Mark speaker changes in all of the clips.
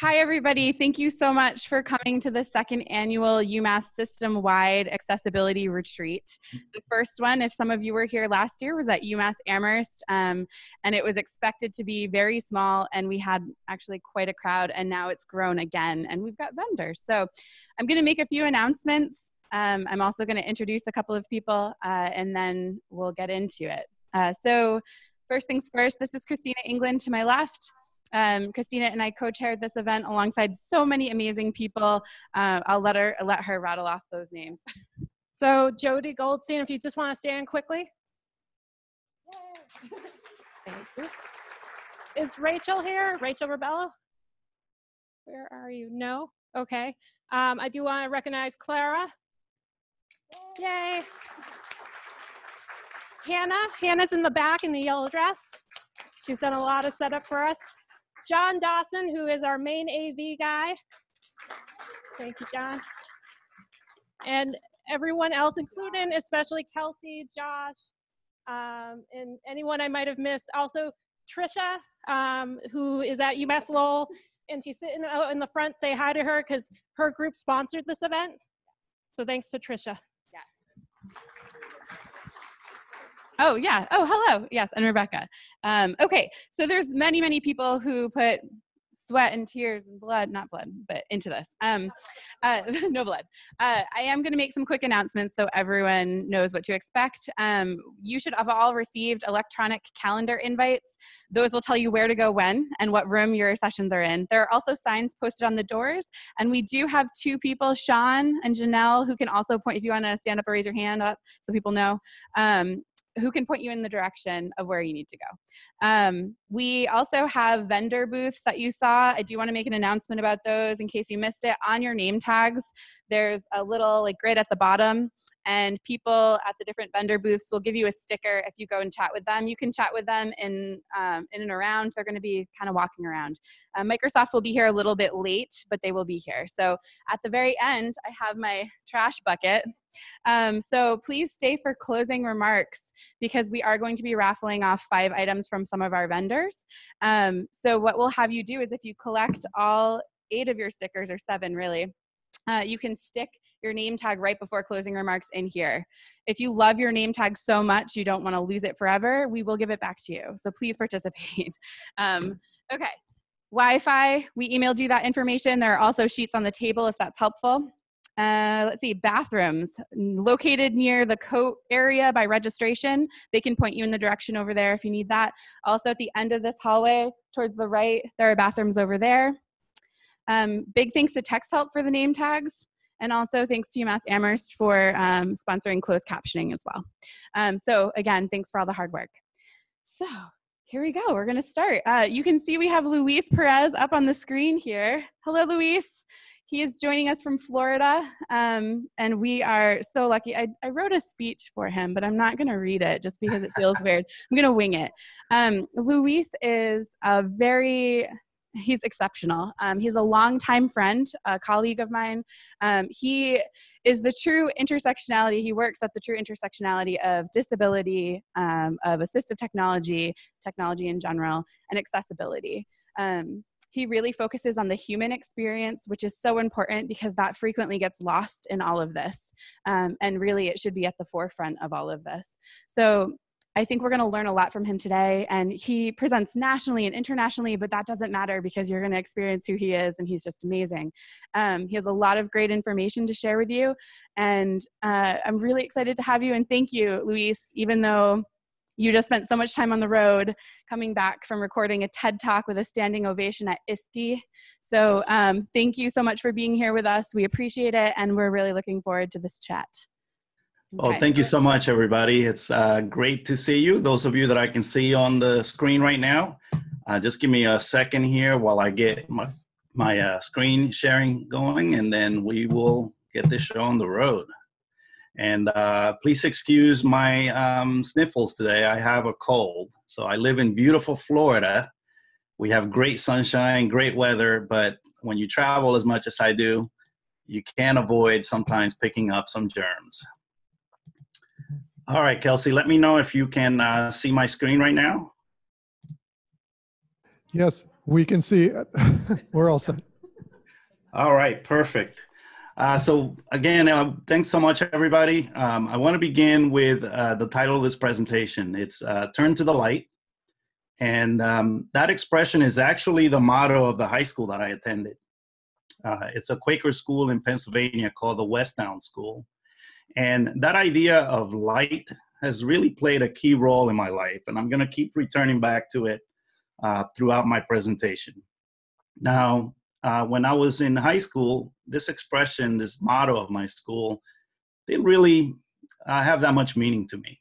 Speaker 1: Hi, everybody. Thank you so much for coming to the second annual UMass system wide accessibility retreat. The first one, if some of you were here last year, was at UMass Amherst, um, and it was expected to be very small, and we had actually quite a crowd, and now it's grown again, and we've got vendors. So I'm going to make a few announcements. Um, I'm also going to introduce a couple of people, uh, and then we'll get into it. Uh, so, first things first, this is Christina England to my left. Um, Christina and I co-chaired this event alongside so many amazing people. Uh, I'll let her let her rattle off those names.
Speaker 2: So Jody Goldstein, if you just want to stand quickly. Thank you. Is Rachel here? Rachel Rebello? Where are you? No? Okay. Um, I do want to recognize Clara. Yay. Hannah. Hannah's in the back in the yellow dress. She's done a lot of setup for us. John Dawson, who is our main AV guy. Thank you, John. And everyone else, including especially Kelsey, Josh, um, and anyone I might have missed. Also, Trisha, um, who is at UMass Lowell, and she's sitting out in the front. Say hi to her because her group sponsored this event. So thanks to Trisha.
Speaker 1: Oh yeah. Oh hello. Yes, and Rebecca. Um, okay, so there's many many people who put sweat and tears and blood, not blood, but into this. Um, uh, no blood. Uh, I am going to make some quick announcements so everyone knows what to expect. Um, you should have all received electronic calendar invites. Those will tell you where to go when and what room your sessions are in. There are also signs posted on the doors, and we do have two people, Sean and Janelle, who can also point if you want to stand up or raise your hand up so people know. Um, who can point you in the direction of where you need to go. Um, we also have vendor booths that you saw. I do want to make an announcement about those in case you missed it. On your name tags, there's a little like grid at the bottom, and people at the different vendor booths will give you a sticker if you go and chat with them. You can chat with them in um, in and around. They're going to be kind of walking around. Uh, Microsoft will be here a little bit late, but they will be here. So at the very end, I have my trash bucket um, so please stay for closing remarks because we are going to be raffling off five items from some of our vendors. Um, so what we'll have you do is if you collect all eight of your stickers, or seven really, uh, you can stick your name tag right before closing remarks in here. If you love your name tag so much you don't want to lose it forever, we will give it back to you. So please participate. Um, okay. Wi-Fi, we emailed you that information. There are also sheets on the table if that's helpful. Uh, let's see, bathrooms located near the coat area by registration. They can point you in the direction over there if you need that. Also, at the end of this hallway, towards the right, there are bathrooms over there. Um, big thanks to TextHelp for the name tags. And also thanks to UMass Amherst for um, sponsoring closed captioning as well. Um, so again, thanks for all the hard work. So here we go, we're gonna start. Uh, you can see we have Luis Perez up on the screen here. Hello, Luis. He is joining us from Florida, um, and we are so lucky. I, I, wrote a speech for him, but I'm not going to read it just because it feels weird. I'm going to wing it. Um, Luis is a very he's exceptional. Um, he's a longtime friend, a colleague of mine. Um, he is the true intersectionality. He works at the true intersectionality of disability, um, of assistive technology, technology in general, and accessibility. Um, he really focuses on the human experience, which is so important because that frequently gets lost in all of this. Um, and really, it should be at the forefront of all of this. So, I think we're going to learn a lot from him today. And he presents nationally and internationally, but that doesn't matter because you're going to experience who he is, and he's just amazing. Um, he has a lot of great information to share with you. And uh, I'm really excited to have you. And thank you, Luis, even though you just spent so much time on the road coming back from recording a TED Talk with a standing ovation at ISTE. So um, thank you so much for being here with us. We appreciate it, and we're really looking forward to this chat.
Speaker 3: Okay. Well, thank you so much, everybody. It's uh, great to see you. Those of you that I can see on the screen right now, uh, just give me a second here while I get my, my uh, screen sharing going, and then we will get this show on the road. And uh, please excuse my um, sniffles today. I have a cold. So I live in beautiful Florida. We have great sunshine, great weather, but when you travel as much as I do, you can't avoid sometimes picking up some germs. All right, Kelsey, let me know if you can uh, see my screen right now.
Speaker 4: Yes, We can see. We're all set.
Speaker 3: All right, perfect. Uh, so again, uh, thanks so much, everybody. Um, I want to begin with uh, the title of this presentation. It's uh, "Turn to the Light," and um, that expression is actually the motto of the high school that I attended. Uh, it's a Quaker school in Pennsylvania called the Westtown School, and that idea of light has really played a key role in my life, and I'm going to keep returning back to it uh, throughout my presentation. Now, uh, when I was in high school, this expression, this motto of my school, didn't really uh, have that much meaning to me.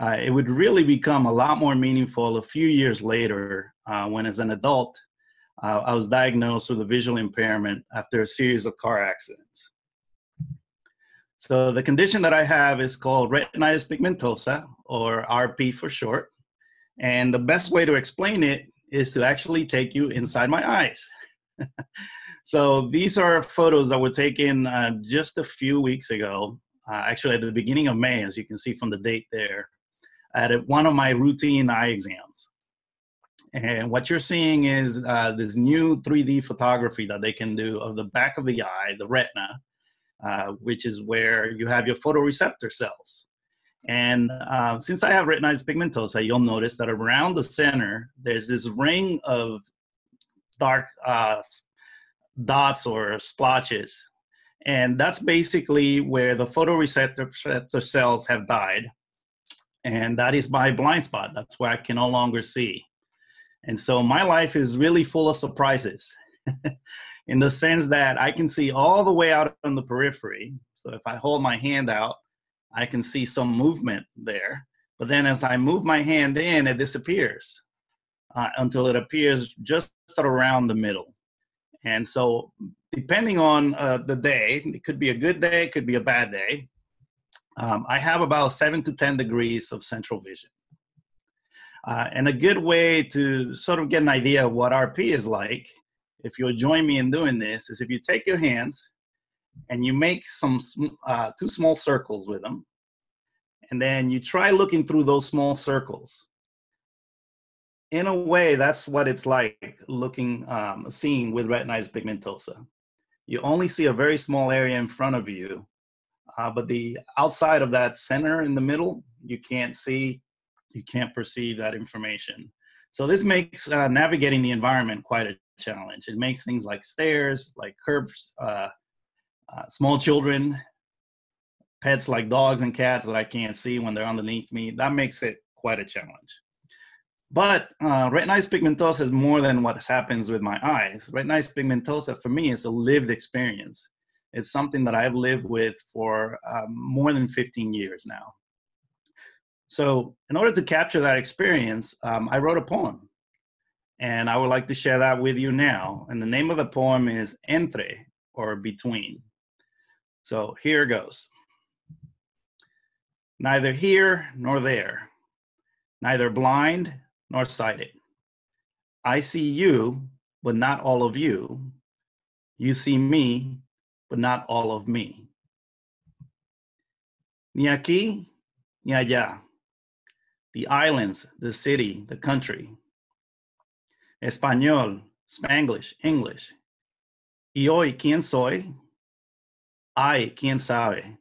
Speaker 3: Uh, it would really become a lot more meaningful a few years later uh, when, as an adult, uh, I was diagnosed with a visual impairment after a series of car accidents. So the condition that I have is called retinitis pigmentosa, or RP for short. And the best way to explain it is to actually take you inside my eyes. so these are photos that were taken uh, just a few weeks ago, uh, actually at the beginning of May, as you can see from the date there, at one of my routine eye exams. And what you're seeing is uh, this new 3D photography that they can do of the back of the eye, the retina, uh, which is where you have your photoreceptor cells. And uh, since I have retinitis pigmentosa, you'll notice that around the center, there's this ring of dark uh, dots or splotches. And that's basically where the photoreceptor cells have died. And that is my blind spot. That's where I can no longer see. And so my life is really full of surprises. in the sense that I can see all the way out on the periphery. So if I hold my hand out, I can see some movement there. But then as I move my hand in, it disappears uh, until it appears just around the middle. And so, depending on uh, the day, it could be a good day, it could be a bad day. Um, I have about seven to 10 degrees of central vision. Uh, and a good way to sort of get an idea of what RP is like if you'll join me in doing this, is if you take your hands and you make some uh, two small circles with them, and then you try looking through those small circles. In a way, that's what it's like looking, um, seeing with retinitis pigmentosa. You only see a very small area in front of you, uh, but the outside of that center in the middle, you can't see, you can't perceive that information. So this makes uh, navigating the environment quite a challenge. It makes things like stairs, like curbs, uh, uh, small children, pets like dogs and cats that I can't see when they're underneath me. That makes it quite a challenge. But uh, retinitis pigmentosa is more than what happens with my eyes. Retinitis pigmentosa for me is a lived experience. It's something that I've lived with for um, more than 15 years now. So, in order to capture that experience, um, I wrote a poem and I would like to share that with you now. And the name of the poem is Entre, or Between. So here it goes. Neither here nor there, neither blind nor sighted. I see you, but not all of you. You see me, but not all of me. Ni aquí, ni allá. The islands, the city, the country español, spanglish, English. Y hoy, ¿quién soy? I, ¿quién sabe?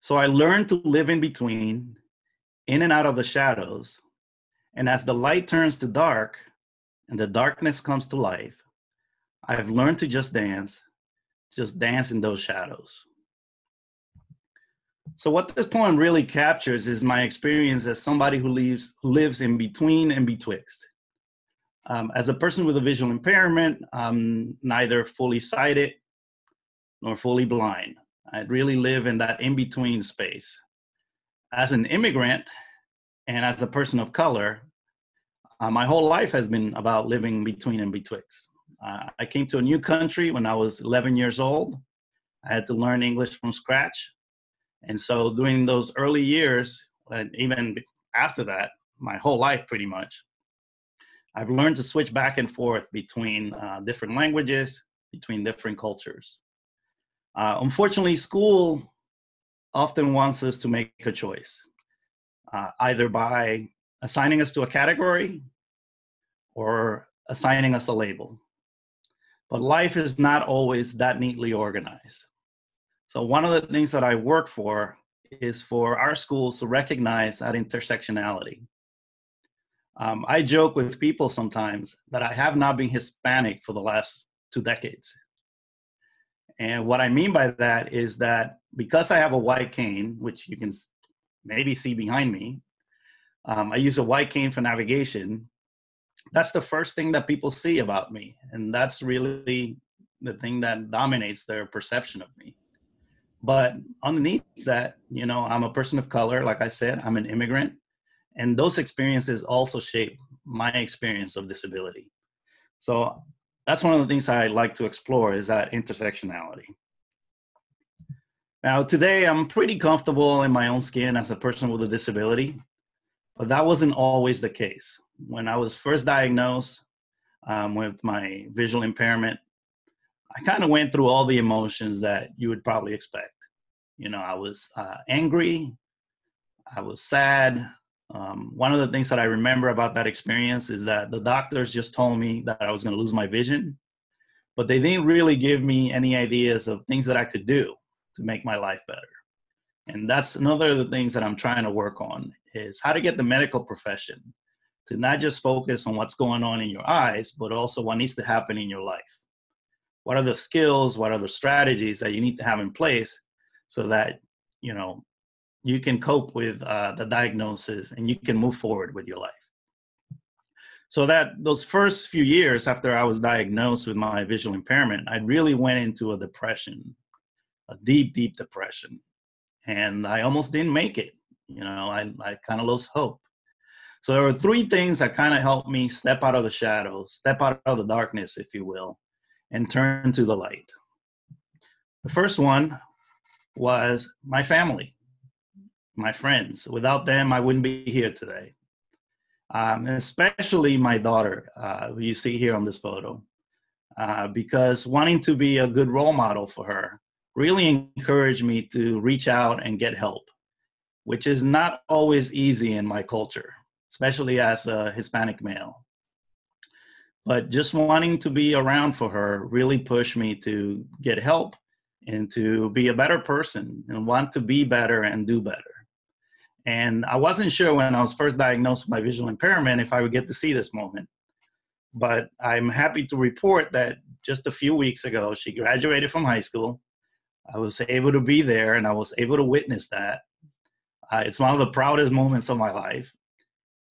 Speaker 3: So I learned to live in between, in and out of the shadows. And as the light turns to dark and the darkness comes to life, I've learned to just dance, just dance in those shadows. So what this poem really captures is my experience as somebody who lives lives in between and betwixt. Um, as a person with a visual impairment, I'm neither fully sighted nor fully blind. I really live in that in between space. As an immigrant and as a person of color, uh, my whole life has been about living between and betwixt. Uh, I came to a new country when I was 11 years old. I had to learn English from scratch. And so during those early years, and even after that, my whole life pretty much, I've learned to switch back and forth between uh, different languages, between different cultures. Uh, unfortunately, school often wants us to make a choice, uh, either by assigning us to a category or assigning us a label. But life is not always that neatly organized. So, one of the things that I work for is for our schools to recognize that intersectionality. Um, I joke with people sometimes that I have not been Hispanic for the last two decades. And what I mean by that is that because I have a white cane, which you can maybe see behind me, um, I use a white cane for navigation. That's the first thing that people see about me. And that's really the thing that dominates their perception of me. But underneath that, you know, I'm a person of color. Like I said, I'm an immigrant. And those experiences also shape my experience of disability. So that's one of the things I like to explore is that intersectionality. Now, today I'm pretty comfortable in my own skin as a person with a disability, but that wasn't always the case. When I was first diagnosed um, with my visual impairment, I kind of went through all the emotions that you would probably expect. You know, I was uh, angry, I was sad, um, one of the things that I remember about that experience is that the doctors just told me that I was going to lose my vision, but they didn't really give me any ideas of things that I could do to make my life better. And that's another of the things that I'm trying to work on is how to get the medical profession to not just focus on what's going on in your eyes, but also what needs to happen in your life. What are the skills, what are the strategies that you need to have in place so that, you know, you can cope with uh, the diagnosis and you can move forward with your life. So that those first few years after I was diagnosed with my visual impairment, I really went into a depression, a deep, deep depression, and I almost didn't make it. You know, I, I kind of lost hope. So there were three things that kind of helped me step out of the shadows, step out of the darkness, if you will, and turn to the light. The first one was my family my friends. Without them, I wouldn't be here today. Um, especially my daughter, uh, who you see here on this photo, uh, because wanting to be a good role model for her really encouraged me to reach out and get help, which is not always easy in my culture, especially as a Hispanic male. But just wanting to be around for her really pushed me to get help and to be a better person and want to be better and do better. And I wasn't sure when I was first diagnosed with my visual impairment if I would get to see this moment. But I'm happy to report that just a few weeks ago, she graduated from high school. I was able to be there and I was able to witness that. Uh, it's one of the proudest moments of my life.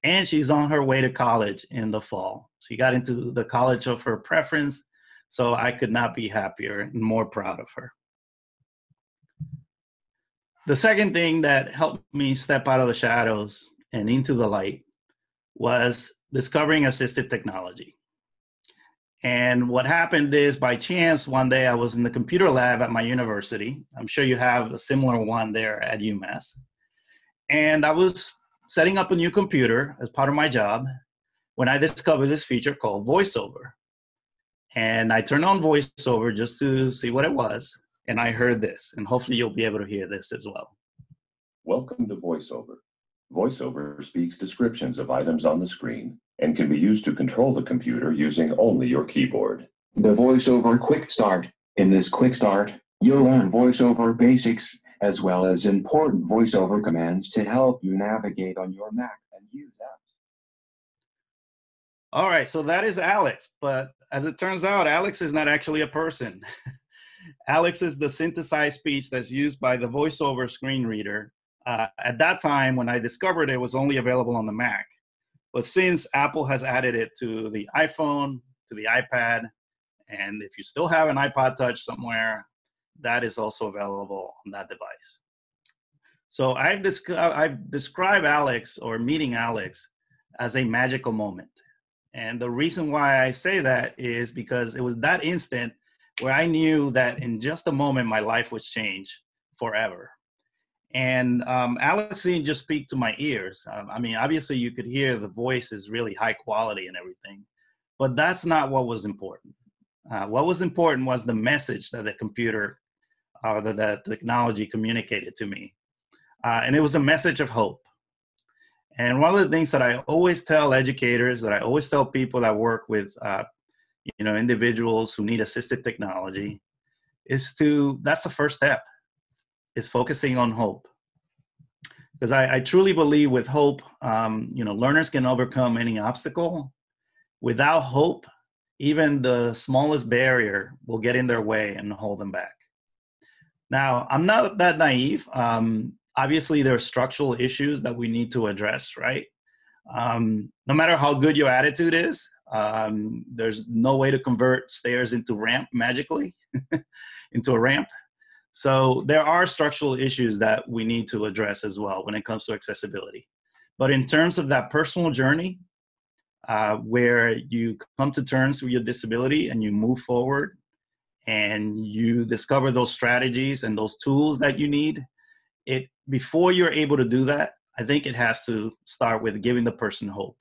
Speaker 3: And she's on her way to college in the fall. She got into the college of her preference. So I could not be happier and more proud of her. The second thing that helped me step out of the shadows and into the light was discovering assistive technology. And what happened is by chance, one day I was in the computer lab at my university. I'm sure you have a similar one there at UMass. And I was setting up a new computer as part of my job when I discovered this feature called VoiceOver. And I turned on VoiceOver just to see what it was and I heard this, and hopefully you'll be able to hear this as well.
Speaker 5: Welcome to VoiceOver. VoiceOver speaks descriptions of items on the screen and can be used to control the computer using only your keyboard.
Speaker 6: The VoiceOver Quick Start. In this Quick Start, you'll learn VoiceOver basics as well as important VoiceOver commands to help you navigate on your Mac and use apps.
Speaker 3: All right, so that is Alex, but as it turns out, Alex is not actually a person. Alex is the synthesized speech that's used by the voiceover screen reader. Uh, at that time, when I discovered it, it was only available on the Mac. But since Apple has added it to the iPhone, to the iPad, and if you still have an iPod Touch somewhere, that is also available on that device. So I've, desc- I've described Alex or meeting Alex as a magical moment. And the reason why I say that is because it was that instant where I knew that in just a moment my life was changed forever. And um, Alex didn't just speak to my ears. Um, I mean, obviously you could hear the voice is really high quality and everything, but that's not what was important. Uh, what was important was the message that the computer or uh, the, the technology communicated to me. Uh, and it was a message of hope. And one of the things that I always tell educators, that I always tell people that work with, uh, you know, individuals who need assistive technology, is to that's the first step. Is focusing on hope, because I, I truly believe with hope, um, you know, learners can overcome any obstacle. Without hope, even the smallest barrier will get in their way and hold them back. Now, I'm not that naive. Um, obviously, there are structural issues that we need to address, right? Um, no matter how good your attitude is, um, there's no way to convert stairs into ramp magically, into a ramp. So there are structural issues that we need to address as well when it comes to accessibility. But in terms of that personal journey, uh, where you come to terms with your disability and you move forward and you discover those strategies and those tools that you need it before you're able to do that i think it has to start with giving the person hope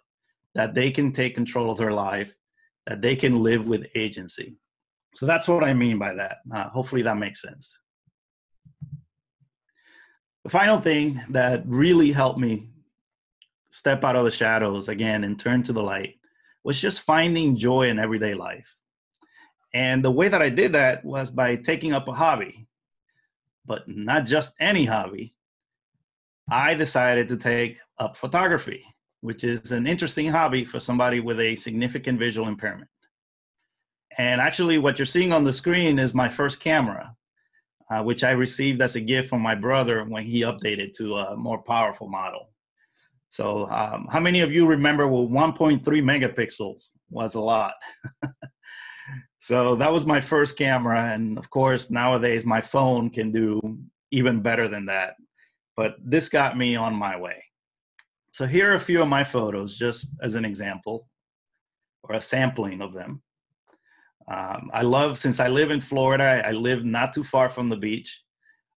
Speaker 3: that they can take control of their life that they can live with agency. So that's what i mean by that. Uh, hopefully that makes sense the final thing that really helped me step out of the shadows again and turn to the light was just finding joy in everyday life and the way that I did that was by taking up a hobby, but not just any hobby. I decided to take up photography, which is an interesting hobby for somebody with a significant visual impairment. And actually, what you're seeing on the screen is my first camera, uh, which I received as a gift from my brother when he updated to a more powerful model. So, um, how many of you remember what 1.3 megapixels was a lot? so that was my first camera and of course nowadays my phone can do even better than that but this got me on my way so here are a few of my photos just as an example or a sampling of them um, i love since i live in florida i live not too far from the beach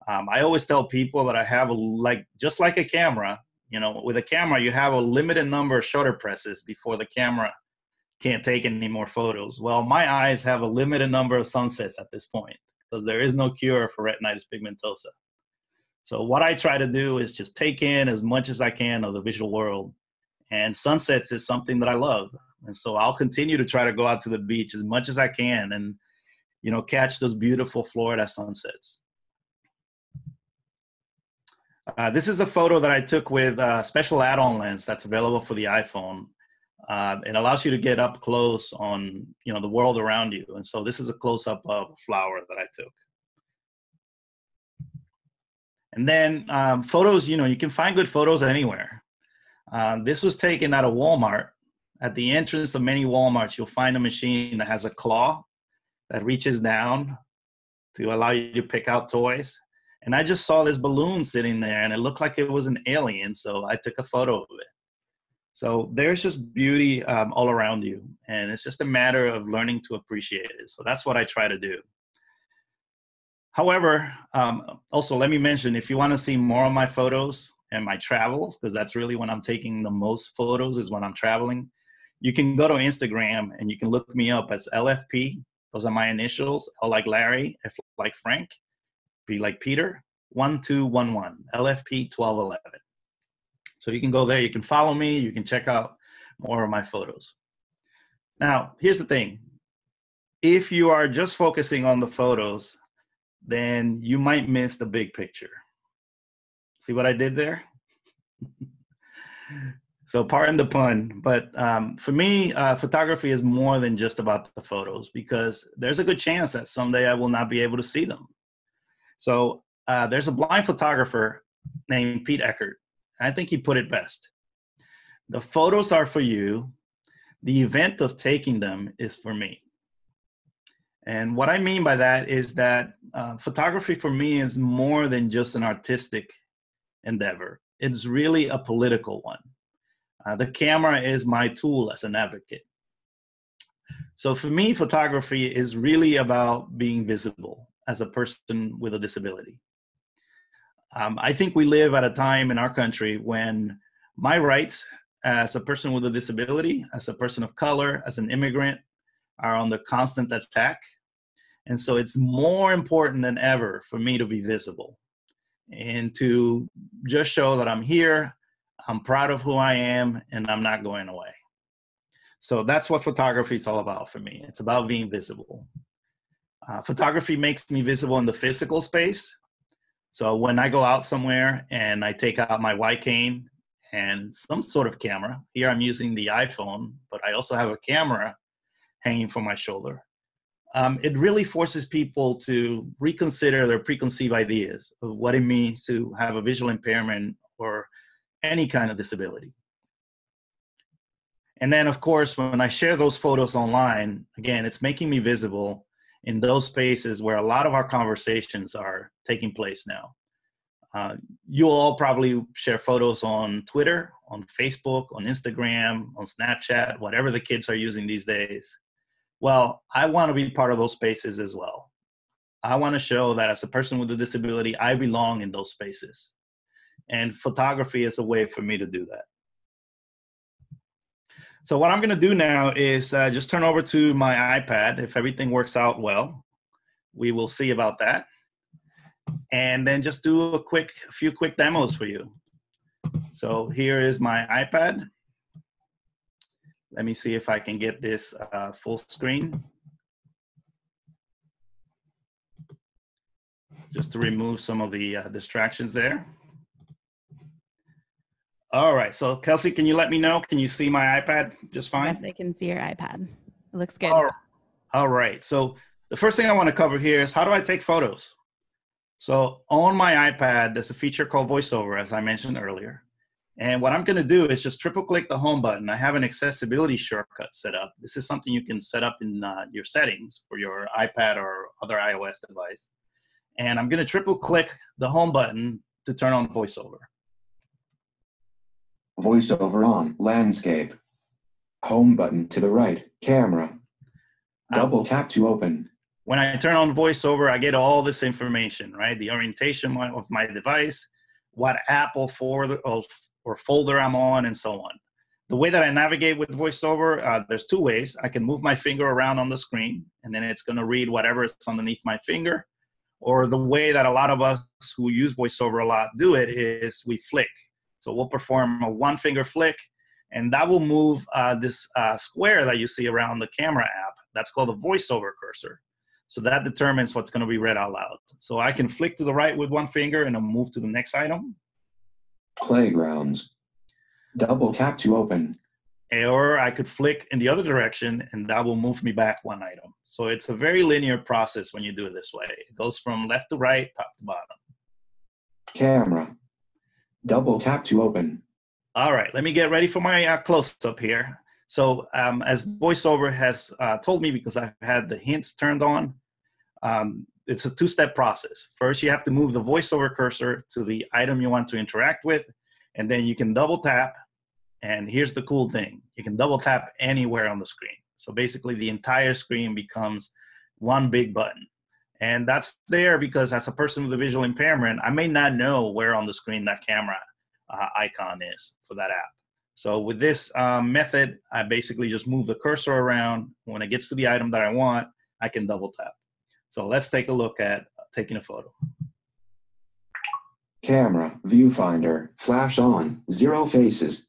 Speaker 3: um, i always tell people that i have a, like just like a camera you know with a camera you have a limited number of shutter presses before the camera can't take any more photos. Well, my eyes have a limited number of sunsets at this point because there is no cure for retinitis pigmentosa. So what I try to do is just take in as much as I can of the visual world. And sunsets is something that I love. And so I'll continue to try to go out to the beach as much as I can and you know catch those beautiful Florida sunsets. Uh, this is a photo that I took with a special add-on lens that's available for the iPhone. Uh, it allows you to get up close on you know the world around you. And so this is a close-up of a flower that i took. And then um, photos you know you can find good photos anywhere. Um, this was taken at a walmart at the entrance of many walmarts you'll find a machine that has a claw that reaches down to allow you to pick out toys and i just saw this balloon sitting there and it looked like it was an alien so i took a photo of it so there's just beauty um, all around you, and it's just a matter of learning to appreciate it. So that's what I try to do. However, um, also let me mention if you want to see more of my photos and my travels, because that's really when I'm taking the most photos is when I'm traveling. You can go to Instagram and you can look me up as LFP. Those are my initials. L like Larry, F like Frank, P like Peter, one two one one LFP twelve eleven. So you can go there, you can follow me, you can check out more of my photos. Now, here's the thing if you are just focusing on the photos, then you might miss the big picture. See what I did there? so, pardon the pun, but um, for me, uh, photography is more than just about the photos because there's a good chance that someday I will not be able to see them. So, uh, there's a blind photographer named Pete Eckert I think he put it best. The photos are for you. The event of taking them is for me. And what I mean by that is that uh, photography for me is more than just an artistic endeavor. It's really a political one. Uh, the camera is my tool as an advocate. So for me, photography is really about being visible as a person with a disability. Um, I think we live at a time in our country when my rights as a person with a disability, as a person of color, as an immigrant, are under constant attack. And so it's more important than ever for me to be visible and to just show that I'm here, I'm proud of who I am, and I'm not going away. So that's what photography is all about for me. It's about being visible. Uh, photography makes me visible in the physical space. So when I go out somewhere and I take out my Y cane and some sort of camera, here I'm using the iPhone, but I also have a camera hanging from my shoulder. Um, it really forces people to reconsider their preconceived ideas of what it means to have a visual impairment or any kind of disability. And then, of course, when I share those photos online, again, it's making me visible in those spaces where a lot of our conversations are taking place now. Uh, you all probably share photos on Twitter, on Facebook, on Instagram, on Snapchat, whatever the kids are using these days. Well, I want to be part of those spaces as well. I want to show that as a person with a disability, I belong in those spaces. And photography is a way for me to do that. So what I'm going to do now is uh, just turn over to my iPad. If everything works out well, we will see about that. And then just do a quick, a few quick demos for you. So here is my iPad. Let me see if I can get this uh, full screen. Just to remove some of the uh, distractions there. All right. So Kelsey, can you let me know? Can you see my iPad just fine?
Speaker 1: Yes, I can see your iPad. It looks good.
Speaker 3: All right. All right. So the first thing I want to cover here is how do I take photos? So on my iPad, there's a feature called VoiceOver, as I mentioned earlier. And what I'm going to do is just triple click the home button. I have an accessibility shortcut set up. This is something you can set up in uh, your settings for your iPad or other iOS device. And I'm going to triple click the home button to turn on VoiceOver.
Speaker 6: VoiceOver on landscape. Home button to the right, camera. Double tap to open.
Speaker 3: When I turn on VoiceOver, I get all this information, right? The orientation of my device, what app or folder or folder I'm on, and so on. The way that I navigate with VoiceOver, uh, there's two ways. I can move my finger around on the screen, and then it's going to read whatever is underneath my finger. Or the way that a lot of us who use VoiceOver a lot do it is we flick. So we'll perform a one finger flick and that will move uh, this uh, square that you see around the camera app. That's called a voiceover cursor. So that determines what's going to be read out loud. So I can flick to the right with one finger and I'll move to the next item.
Speaker 6: Playgrounds. Double tap to open.
Speaker 3: Or I could flick in the other direction and that will move me back one item. So it's a very linear process when you do it this way. It goes from left to right, top to bottom.
Speaker 6: Camera. Double tap to open.
Speaker 3: All right, let me get ready for my uh, close up here. So, um, as VoiceOver has uh, told me, because I've had the hints turned on, um, it's a two step process. First, you have to move the VoiceOver cursor to the item you want to interact with, and then you can double tap. And here's the cool thing you can double tap anywhere on the screen. So, basically, the entire screen becomes one big button. And that's there because as a person with a visual impairment, I may not know where on the screen that camera uh, icon is for that app. So with this um, method, I basically just move the cursor around. When it gets to the item that I want, I can double tap. So let's take a look at taking a photo.
Speaker 6: Camera, viewfinder, flash on, zero faces.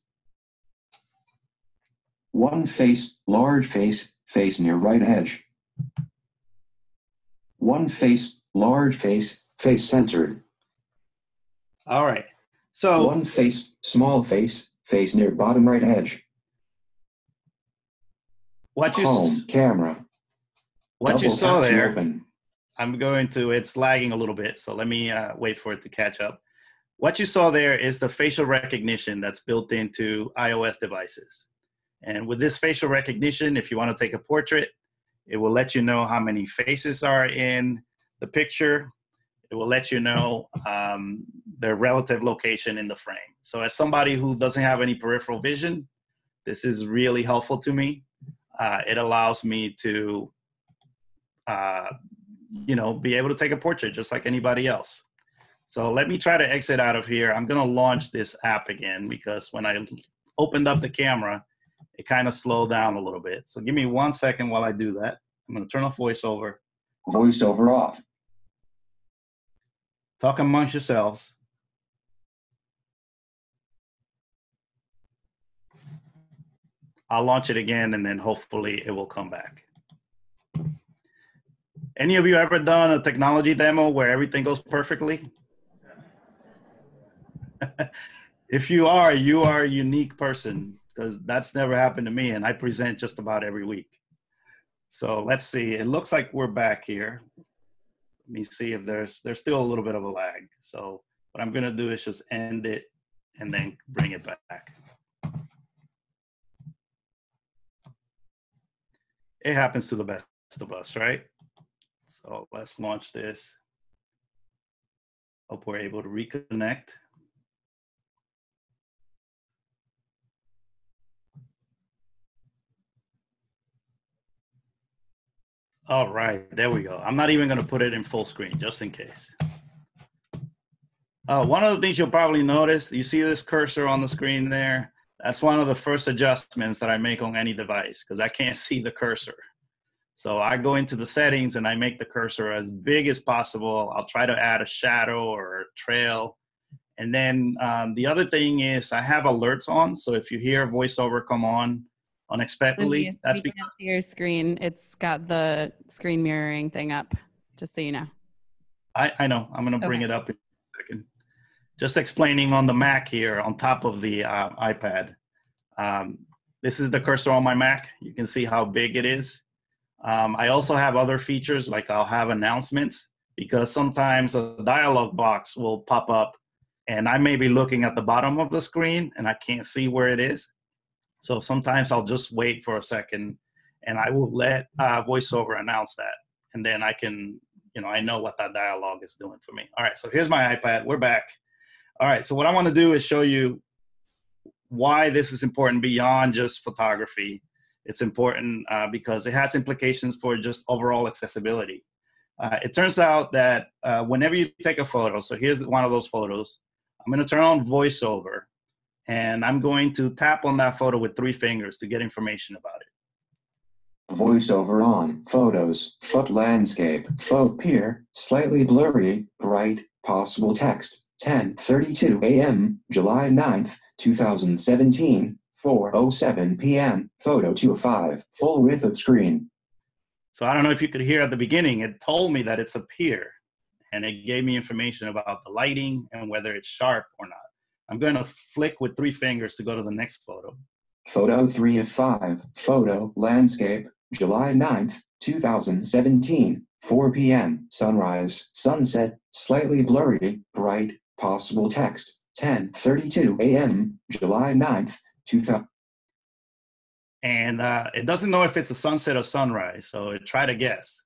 Speaker 6: One face, large face, face near right edge. One face, large face, face centered.
Speaker 3: All right. So
Speaker 6: one face, small face, face near bottom right edge.
Speaker 3: What you
Speaker 6: home camera.
Speaker 3: What you saw there. Open. I'm going to. It's lagging a little bit, so let me uh, wait for it to catch up. What you saw there is the facial recognition that's built into iOS devices. And with this facial recognition, if you want to take a portrait, it will let you know how many faces are in the picture. It will let you know um, their relative location in the frame. So, as somebody who doesn't have any peripheral vision, this is really helpful to me. Uh, it allows me to, uh, you know, be able to take a portrait just like anybody else. So let me try to exit out of here. I'm going to launch this app again because when I opened up the camera, it kind of slowed mm-hmm. down a little bit. So give me one second while I do that. I'm going to turn off voiceover.
Speaker 6: Voiceover off.
Speaker 3: Talk amongst yourselves. I'll launch it again and then hopefully it will come back. Any of you ever done a technology demo where everything goes perfectly? if you are, you are a unique person because that's never happened to me and I present just about every week. So let's see, it looks like we're back here. Let me see if there's, there's still a little bit of a lag. So what I'm gonna do is just end it and then bring it back. It happens to the best of us, right? So let's launch this. Hope we're able to reconnect. All right, there we go. I'm not even gonna put it in full screen, just in case. Uh, one of the things you'll probably notice, you see this cursor on the screen there? That's one of the first adjustments that I make on any device because I can't see the cursor. So I go into the settings and I make the cursor as big as possible. I'll try to add a shadow or a trail. And then um, the other thing is I have alerts on. So if you hear voiceover come on unexpectedly, that's because
Speaker 1: your screen, it's got the screen mirroring thing up, just so you know.
Speaker 3: I, I know. I'm going to bring okay. it up in a second. Just explaining on the Mac here on top of the uh, iPad. Um, this is the cursor on my Mac. You can see how big it is. Um, I also have other features like I'll have announcements because sometimes a dialog box will pop up and I may be looking at the bottom of the screen and I can't see where it is. So sometimes I'll just wait for a second and I will let uh, VoiceOver announce that. And then I can, you know, I know what that dialogue is doing for me. All right, so here's my iPad. We're back. All right, so what I want to do is show you why this is important beyond just photography it's important uh, because it has implications for just overall accessibility. Uh, it turns out that uh, whenever you take a photo, so here's one of those photos, I'm going to turn on voiceover and I'm going to tap on that photo with three fingers to get information about it.
Speaker 6: Voiceover on. Photos, foot landscape, photo pier, slightly blurry, bright, possible text, 10:32 a.m., July 9th, 2017, 4.07 p.m. Photo 205, full width of screen.
Speaker 3: So I don't know if you could hear at the beginning, it told me that it's a pier, and it gave me information about the lighting and whether it's sharp or not. I'm going to flick with three fingers to go to the next photo.
Speaker 6: Photo 3 of 5, photo, landscape, July 9th, 2017, 4 p.m., sunrise, sunset, slightly blurry, bright, possible text, 10:32 a.m., July 9th, 2000.
Speaker 3: And uh, it doesn't know if it's a sunset or sunrise, so it try to guess.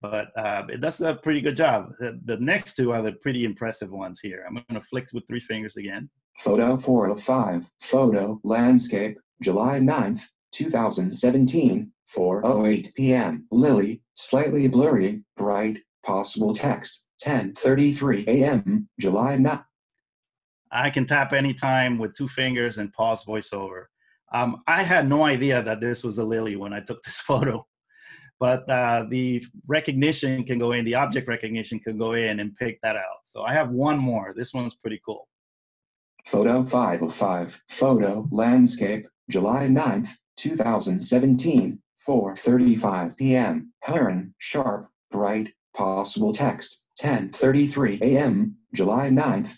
Speaker 3: But uh, it does a pretty good job. The, the next two are the pretty impressive ones here. I'm going to flick with three fingers again.
Speaker 6: Photo 4 of 5. Photo, landscape, July 9th, 2017, 4.08 p.m. Lily, slightly blurry, bright, possible text, 10.33 a.m., July 9th.
Speaker 3: I can tap anytime with two fingers and pause voiceover. Um, I had no idea that this was a lily when I took this photo, but uh, the recognition can go in, the object recognition can go in and pick that out. So I have one more. This one's pretty cool.
Speaker 6: Photo 5 of 5. Photo, landscape, July 9th, 2017, 4.35 p.m. Heron, sharp, bright, possible text, 10.33 a.m., July 9th,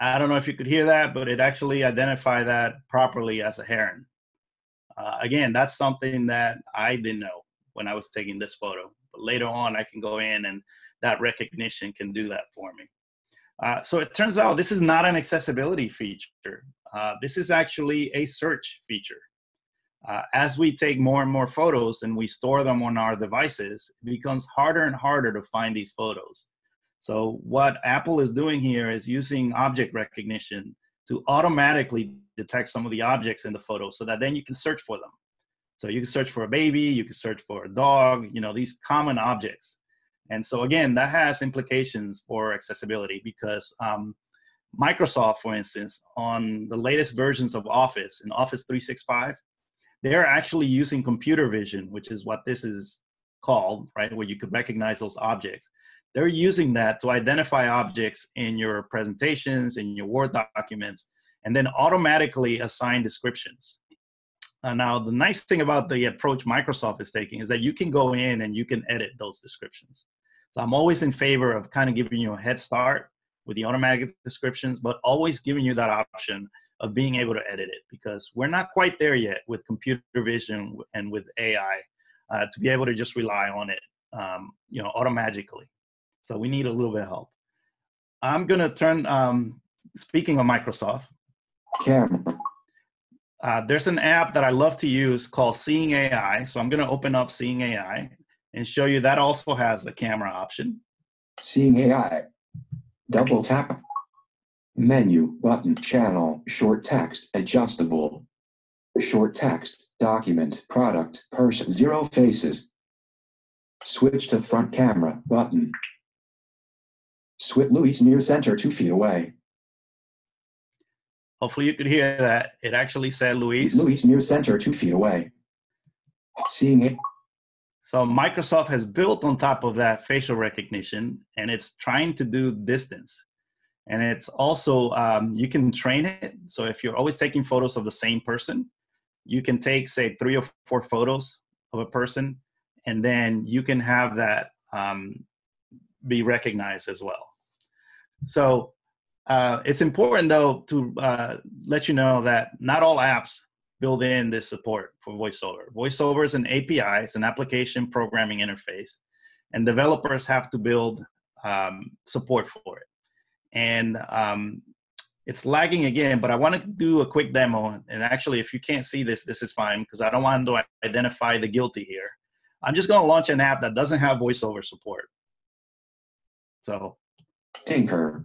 Speaker 3: I don't know if you could hear that, but it actually identified that properly as a heron. Uh, again, that's something that I didn't know when I was taking this photo. But later on, I can go in and that recognition can do that for me. Uh, so it turns out this is not an accessibility feature. Uh, this is actually a search feature. Uh, as we take more and more photos and we store them on our devices, it becomes harder and harder to find these photos. So what Apple is doing here is using object recognition to automatically detect some of the objects in the photo so that then you can search for them. So you can search for a baby, you can search for a dog, you know, these common objects. And so again, that has implications for accessibility because um, Microsoft, for instance, on the latest versions of Office, in Office 365, they're actually using computer vision, which is what this is called, right, where you could recognize those objects they're using that to identify objects in your presentations, in your Word documents, and then automatically assign descriptions. Uh, now, the nice thing about the approach Microsoft is taking is that you can go in and you can edit those descriptions. So I'm always in favor of kind of giving you a head start with the automatic descriptions, but always giving you that option of being able to edit it because we're not quite there yet with computer vision and with AI uh, to be able to just rely on it, um, you know, automatically. So we need a little bit of help. I'm gonna turn. Um, speaking of Microsoft,
Speaker 6: camera,
Speaker 3: uh, there's an app that I love to use called Seeing AI. So I'm gonna open up Seeing AI and show you that also has a camera option.
Speaker 6: seeing AI, double tap, menu, button, channel, short text, adjustable, short text, document, product, person, zero faces, switch to front camera, button, switch Louis near center two feet away,
Speaker 3: Hopefully you could hear that. It actually said Luis.
Speaker 6: Louis near center two feet away, seeing it,
Speaker 3: So Microsoft has built on top of that facial recognition, and it's trying to do distance. And it's also um, you can train it. So if you're always taking photos of the same person, you can take say three or four photos of a person, and then you can have that um, be recognized as well. So uh, it's important though to uh, let you know that not all apps build in this support for VoiceOver. VoiceOver is an API, it's an application programming interface, and developers have to build um, support for it. And um, it's lagging again, but I want to do a quick demo. And actually, if you can't see this, this is fine because I don't want to identify the guilty here. I'm just going to launch an app that doesn't have VoiceOver support. So
Speaker 6: Tynker,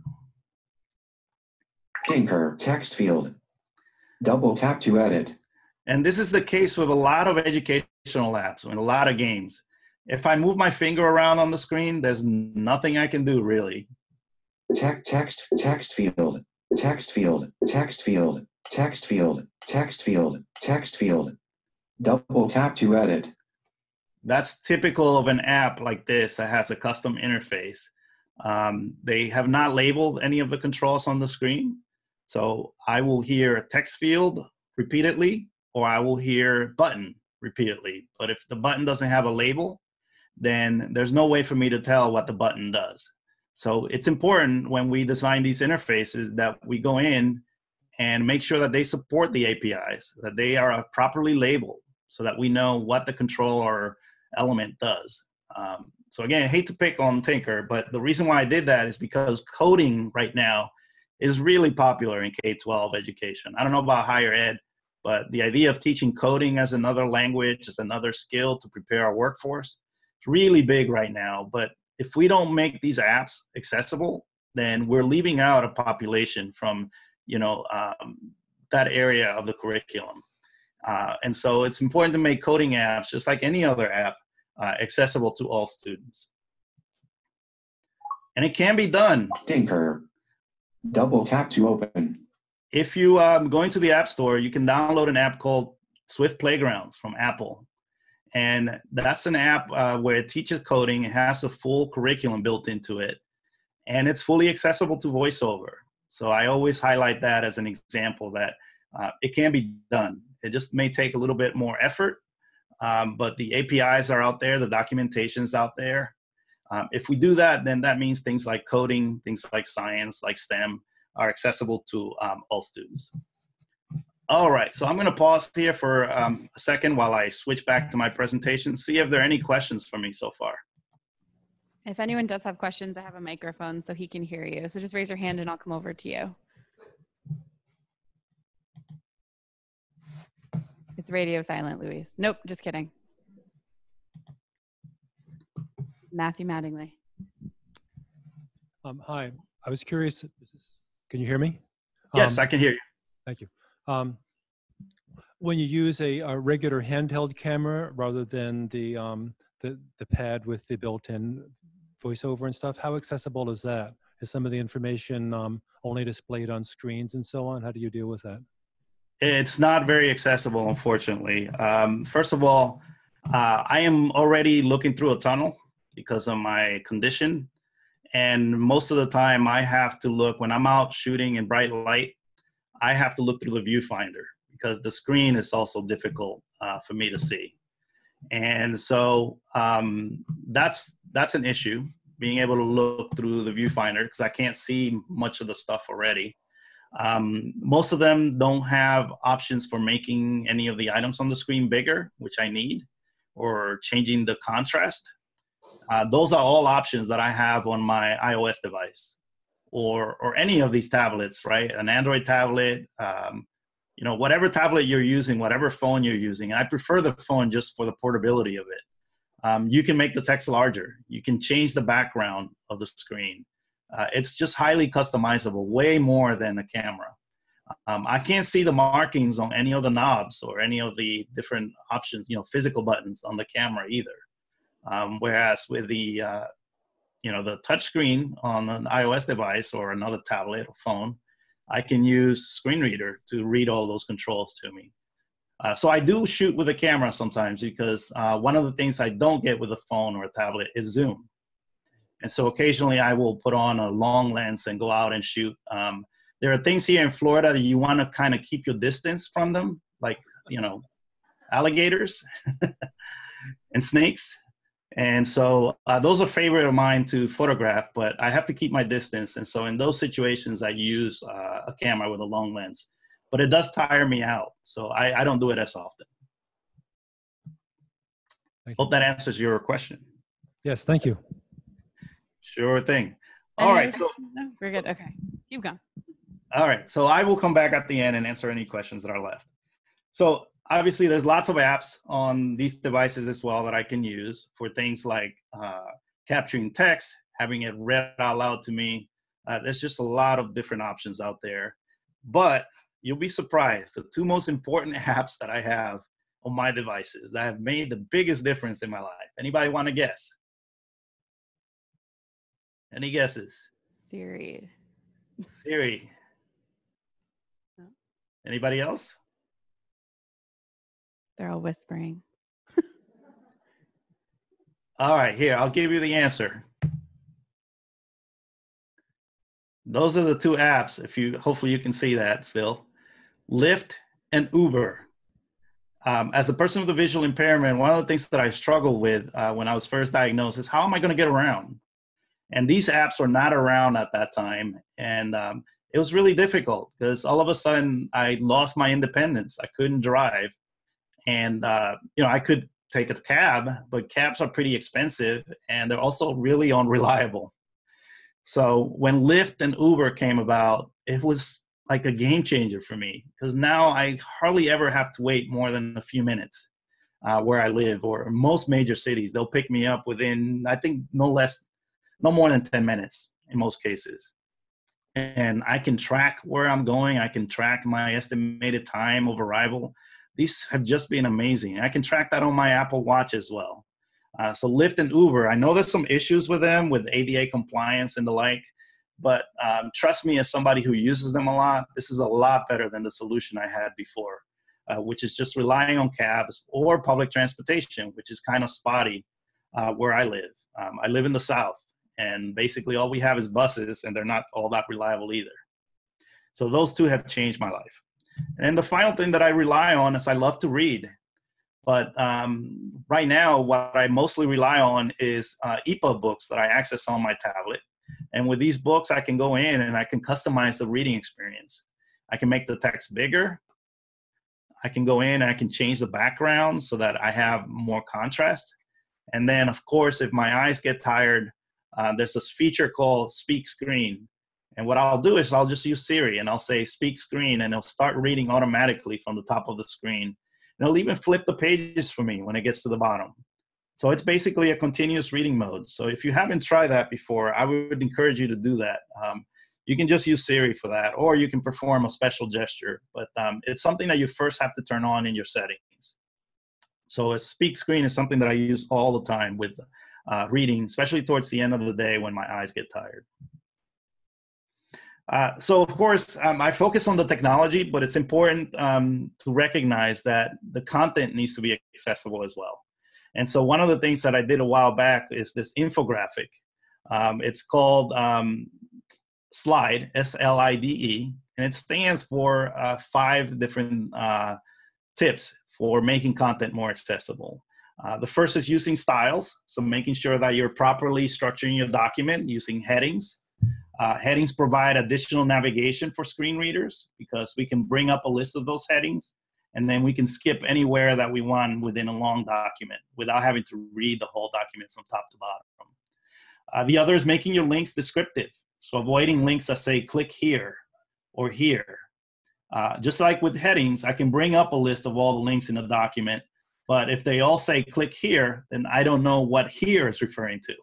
Speaker 6: Tynker, text field, double tap to edit,
Speaker 3: And this is the case with a lot of educational apps and a lot of games. If I move my finger around on the screen, there's nothing I can do really.
Speaker 6: Text text text field text field text field text field text field text field double tap to edit
Speaker 3: That's typical of an app like this that has a custom interface. Um, they have not labeled any of the controls on the screen. So I will hear a text field repeatedly, or I will hear button repeatedly. But if the button doesn't have a label, then there's no way for me to tell what the button does. So it's important when we design these interfaces that we go in and make sure that they support the APIs, that they are properly labeled so that we know what the control or element does. Um, so again, I hate to pick on Tynker, but the reason why I did that is because coding right now is really popular in K-12 education. I don't know about higher ed, but the idea of teaching coding as another language, as another skill to prepare our workforce, it's really big right now. But if we don't make these apps accessible, then we're leaving out a population from, you know, um, that area of the curriculum. Uh, and so it's important to make coding apps, just like any other app, uh, accessible to all students. And it can be done.
Speaker 6: Tynker, double tap to open
Speaker 3: If you um, going to the App Store, you can download an app called Swift Playgrounds from Apple. And that's an app uh, where it teaches coding. It has a full curriculum built into it. And it's fully accessible to VoiceOver. So I always highlight that as an example that uh, it can be done. It just may take a little bit more effort, um, but the APIs are out there, the documentation is out there. Um, if we do that, then that means things like coding, things like science, like STEM are accessible to um, all students. All right, so I'm going to pause here for um, a second while I switch back to my presentation, see if there are any questions for me so far.
Speaker 1: If anyone does have questions, I have a microphone so he can hear you. So just raise your hand and I'll come over to you. It's radio silent, Louise. Nope, just kidding. Matthew Mattingly.
Speaker 7: Um, hi, I was curious. Is this, can you hear me?
Speaker 3: Yes,
Speaker 7: Um,
Speaker 3: I can hear you.
Speaker 7: Thank you. Um, when you use a, a regular handheld camera rather than the, um, the the pad with the built-in voiceover and stuff, how accessible is that? Is some of the information um, only displayed on screens and so on? How do you deal with that?
Speaker 3: It's not very accessible, unfortunately. Um, first of all, uh, I am already looking through a tunnel because of my condition. And most of the time, I have to look when I'm out shooting in bright light, I have to look through the viewfinder because the screen is also difficult uh, for me to see. And so um, that's that's an issue, being able to look through the viewfinder because I can't see much of the stuff already. Um, most of them don't have options for making any of the items on the screen bigger, which I need, or changing the contrast. Uh, those are all options that I have on my iOS device or or any of these tablets, right? An Android tablet, um, you know, whatever tablet you're using, whatever phone you're using. And I prefer the phone just for the portability of it. Um, you can make the text larger. You can change the background of the screen. Uh, it's just highly customizable, way more than a camera. Um, I can't see the markings on any of the knobs or any of the different options, you know, physical buttons on the camera either. Um, whereas with the, uh, you know, the touchscreen on an iOS device or another tablet or phone, I can use screen reader to read all those controls to me. Uh, so I do shoot with a camera sometimes because uh, one of the things I don't get with a phone or a tablet is zoom. And so occasionally I will put on a long lens and go out and shoot. Um, there are things here in Florida that you want to kind of keep your distance from them, like, you know, alligators and snakes. And so uh, those are favorite of mine to photograph, but I have to keep my distance. And so in those situations, I use uh, a camera with a long lens, but it does tire me out. So I, I don't do it as often. Hope that answers your question.
Speaker 7: Yes, thank you.
Speaker 3: Sure thing. All right, so
Speaker 1: no, we're good. Okay, keep going.
Speaker 3: All right, so I will come back at the end and answer any questions that are left. So obviously, there's lots of apps on these devices as well that I can use for things like uh, capturing text, having it read out loud to me. Uh, there's just a lot of different options out there, but you'll be surprised. The two most important apps that I have on my devices that have made the biggest difference in my life. Anybody want to guess? Any guesses?
Speaker 1: Siri.
Speaker 3: Siri. Anybody else?
Speaker 1: They're all whispering.
Speaker 3: All right, here, I'll give you the answer. Those are the two apps. If you hopefully you can see that still. Lyft and Uber. Um, as a person with a visual impairment, one of the things that I struggled with uh, when I was first diagnosed is how am I going to get around? and these apps were not around at that time and um, it was really difficult because all of a sudden i lost my independence i couldn't drive and uh, you know i could take a cab but cabs are pretty expensive and they're also really unreliable so when lyft and uber came about it was like a game changer for me because now i hardly ever have to wait more than a few minutes uh, where i live or most major cities they'll pick me up within i think no less no more than 10 minutes in most cases. And I can track where I'm going. I can track my estimated time of arrival. These have just been amazing. I can track that on my Apple Watch as well. Uh, so Lyft and Uber, I know there's some issues with them with ADA compliance and the like, but um, trust me, as somebody who uses them a lot, this is a lot better than the solution I had before, uh, which is just relying on cabs or public transportation, which is kind of spotty uh, where I live. Um, I live in the South, and basically all we have is buses and they're not all that reliable either so those two have changed my life and the final thing that i rely on is i love to read. But um, right now what i mostly rely on is uh, EPUB books that i access on my tablet. And with these books i can go in and i can customize the reading experience. I can make the text bigger. I can go in and i can change the background so that i have more contrast. And then of course if my eyes get tired uh, there's this feature called Speak Screen. And what I'll do is I'll just use Siri and I'll say Speak Screen and it'll start reading automatically from the top of the screen. And it'll even flip the pages for me when it gets to the bottom. So it's basically a continuous reading mode. So if you haven't tried that before, I would encourage you to do that. Um, you can just use Siri for that, or you can perform a special gesture. But um, it's something that you first have to turn on in your settings. So a speak screen is something that I use all the time with uh, reading, especially towards the end of the day when my eyes get tired. Uh, so of course, um, I focus on the technology, but it's important um, to recognize that the content needs to be accessible as well. And so one of the things that I did a while back is this infographic. Um, it's called um, slide s-l-i-d-e and it stands for uh, five different uh, tips for making content more accessible uh, the first is using styles so making sure that you're properly structuring your document using headings uh, headings provide additional navigation for screen readers because we can bring up a list of those headings and then we can skip anywhere that we want within a long document without having to read the whole document from top to bottom. Uh, the other is making your links descriptive. So avoiding links that say click here or here. Uh, just like with headings, I can bring up a list of all the links in a document, but if they all say click here, then I don't know what here is referring to.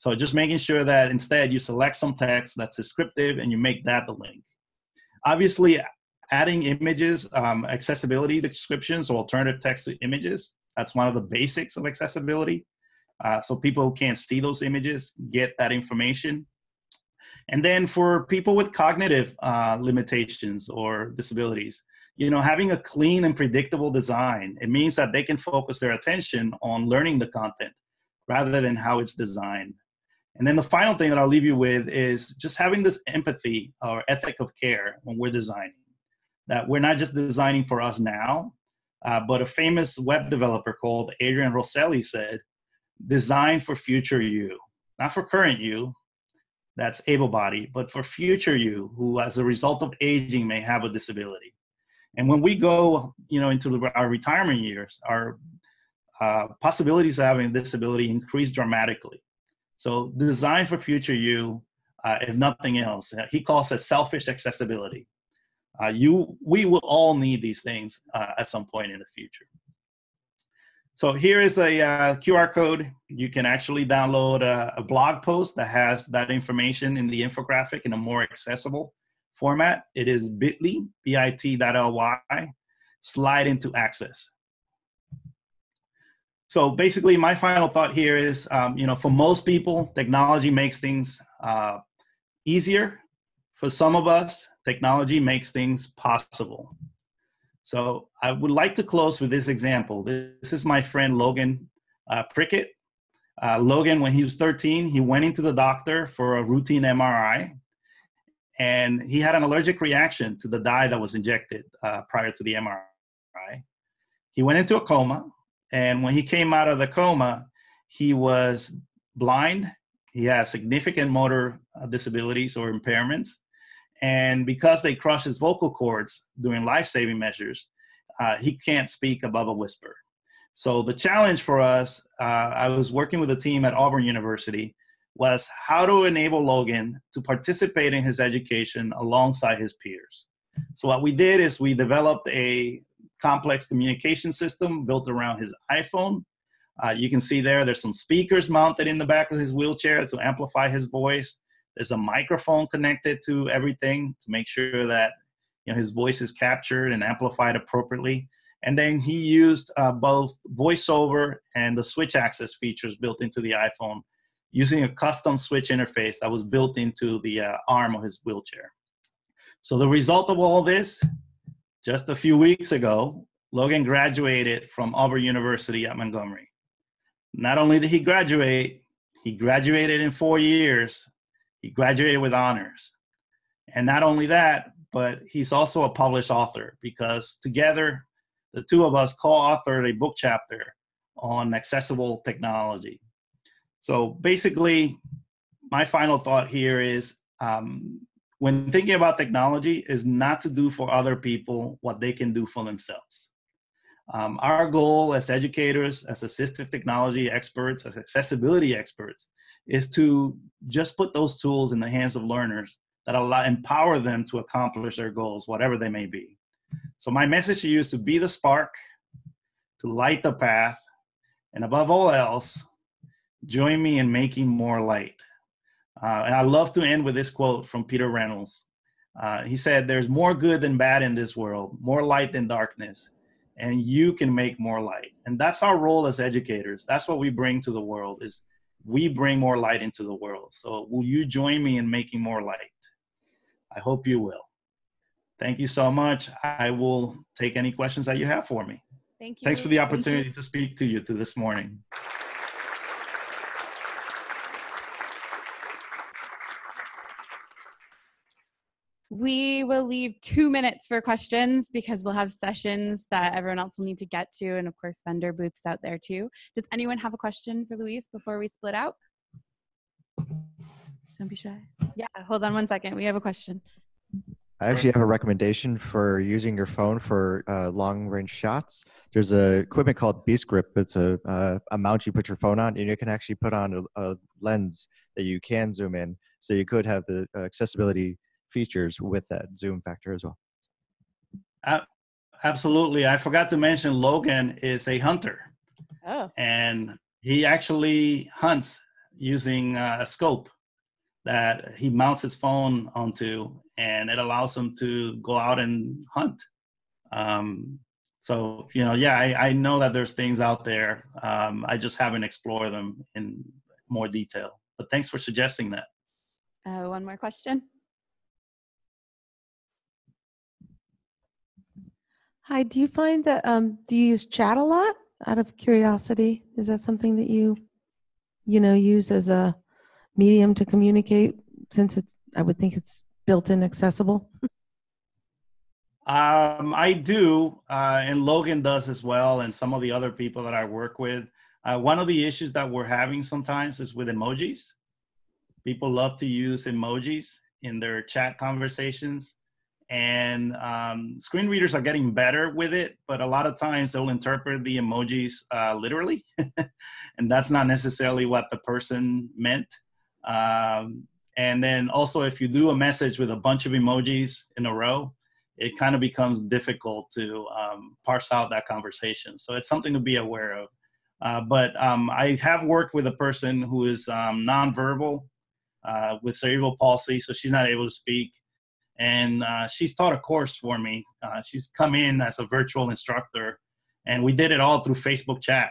Speaker 3: So just making sure that instead you select some text that's descriptive and you make that the link. Obviously, adding images, um, accessibility descriptions or alternative text to images. That's one of the basics of accessibility. Uh, so people who can't see those images get that information. And then for people with cognitive uh, limitations or disabilities, you know, having a clean and predictable design, it means that they can focus their attention on learning the content rather than how it's designed. And then the final thing that I'll leave you with is just having this empathy or ethic of care when we're designing that we're not just designing for us now, uh, but a famous web developer called Adrian Roselli said, design for future you, not for current you, that's able bodied, but for future you, who as a result of aging may have a disability. And when we go, you know, into our retirement years, our uh, possibilities of having a disability increase dramatically. So design for future you, uh, if nothing else. He calls it selfish accessibility. Uh, you, we will all need these things uh, at some point in the future. So here is a uh, QR code. You can actually download a, a, blog post that has that information in the infographic in a more accessible format. It is bit.ly, bit.ly, slide into access. So basically my final thought here is, um, you know, for most people, technology makes things uh, easier. For some of us, technology makes things possible. So I would like to close with this example. This is my friend Logan uh, Prickett. Uh, Logan, when he was 13, he went into the doctor for a routine MRI, and he had an allergic reaction to the dye that was injected uh, prior to the MRI. He went into a coma, and when he came out of the coma, he was blind. He has significant motor uh, disabilities or impairments, and because they crushed his vocal cords during life saving measures, uh, he can't speak above a whisper. So the challenge for us, uh, I was working with a team at Auburn University, was how to enable Logan to participate in his education alongside his peers. So what we did is we developed a complex communication system built around his iPhone. Uh, you can see there, there's some speakers mounted in the back of his wheelchair to amplify his voice. There's a microphone connected to everything to make sure that you know his voice is captured and amplified appropriately. And then he used uh, both voiceover and the switch access features built into the iPhone using a custom switch interface that was built into the uh, arm of his wheelchair. So the result of all this, just a few weeks ago, Logan graduated from Auburn University at Montgomery. Not only did he graduate, he graduated in four years he graduated with honors. And not only that, but he's also a published author because together, the two of us co authored a book chapter on accessible technology. So basically, my final thought here is um, when thinking about technology, is not to do for other people what they can do for themselves. Um, our goal as educators, as assistive technology experts, as accessibility experts, is to just put those tools in the hands of learners that allow empower them to accomplish their goals, whatever they may be. So my message to you is to be the spark, to light the path, and above all else, join me in making more light. Uh, and I love to end with this quote from Peter Reynolds. Uh, he said, "There's more good than bad in this world, more light than darkness, and you can make more light." And that's our role as educators. That's what we bring to the world: is we bring more light into the world. So will you join me in making more light? I hope you will. Thank you so much. I will take any questions that you have for me.
Speaker 1: Thank you.
Speaker 3: Thanks for the opportunity to speak to you to this morning.
Speaker 1: We will leave two minutes for questions because we'll have sessions that everyone else will need to get to, and of course, vendor booths out there too. Does anyone have a question for Luis before we split out? Don't be shy. Yeah, hold on one second. We have a question.
Speaker 8: I actually have a recommendation for using your phone for uh, long range shots. There's a equipment called Beast Grip. It's a, uh, a mount you put your phone on, and you can actually put on a, a lens that you can zoom in. So you could have the uh, accessibility features with that zoom factor as well.
Speaker 3: Uh, absolutely. I forgot to mention Logan is a hunter.
Speaker 1: Oh.
Speaker 3: And he actually hunts using uh, a scope that he mounts his phone onto, and it allows him to go out and hunt. Um, so you know, yeah, I, I, know that there's things out there. Um, I just haven't explored them in more detail. But thanks for suggesting that.
Speaker 1: Uh, one more question.
Speaker 9: Hi, do you find that um, do you use chat a lot? Out of curiosity, is that something that you, you know, use as a medium to communicate? Since it's, I would think it's built-in accessible.
Speaker 3: um, I do, uh, and Logan does as well, and some of the other people that I work with. Uh, one of the issues that we're having sometimes is with emojis. People love to use emojis in their chat conversations and um, screen readers are getting better with it but a lot of times they'll interpret the emojis uh, literally. And that's not necessarily what the person meant. Um, and then also if you do a message with a bunch of emojis in a row it kind of becomes difficult to um, parse out that conversation. So it's something to be aware of. Uh, but um, i have worked with a person who is um, nonverbal uh, with cerebral palsy so she's not able to speak and uh, she's taught a course for me. Uh, she's come in as a virtual instructor, and we did it all through Facebook chat.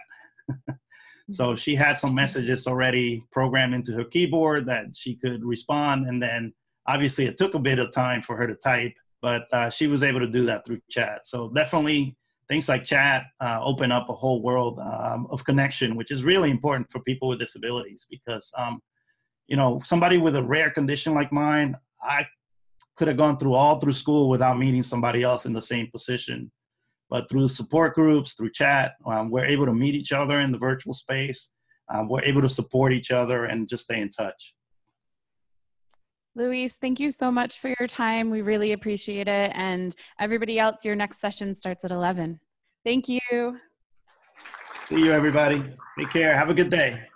Speaker 3: so she had some messages already programmed into her keyboard that she could respond, and then obviously it took a bit of time for her to type, but uh, she was able to do that through chat. So definitely things like chat uh, open up a whole world um, of connection, which is really important for people with disabilities because. Um, you know, somebody with a rare condition like mine, I could have gone through all through school without meeting somebody else in the same position. But through support groups, through chat, um, we're able to meet each other in the virtual space. Um, we're able to support each other and just stay in touch.
Speaker 1: Luis, thank you so much for your time. We really appreciate it. And everybody else, your next session starts at 11. Thank you.
Speaker 3: See you, everybody. Take care. Have a good day.